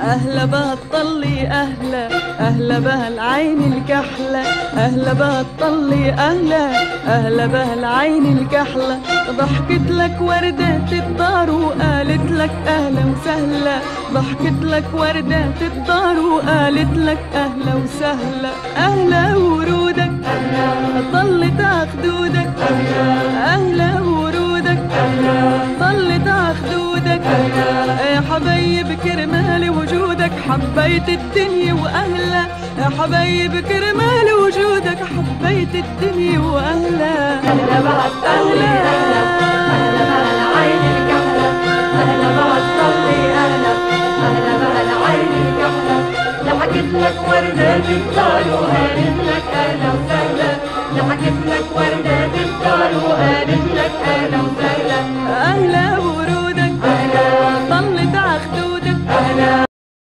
أهلا بها الطلي أهلا أهلا بها العين الكحلة. أهلا بها الطلي أهلا أهلا بها العين الكحلة. ضحكت لك وردة الدار وقالت لك أهلا وسهلا. ضحكت لك وردة الدار وقالت لك أهلا وسهلا. أهلا ورودك طلت خدودك أهلا ورودك طلت خدودك يا حبايب كرمال وجودك حبيت الدنيا وأهلا يا حبايب كرمال وجودك حبيت الدنيا وأهلا أهلا بها الطلي أهلا أهلا بها العين الكحلة. أهلا بها الطلي أهلا أهلا بها العين الكحلة. ضحكت لك وردة الدار وقالت لك أهلا وسهلا. ضحكت لك وردة الدار وقالت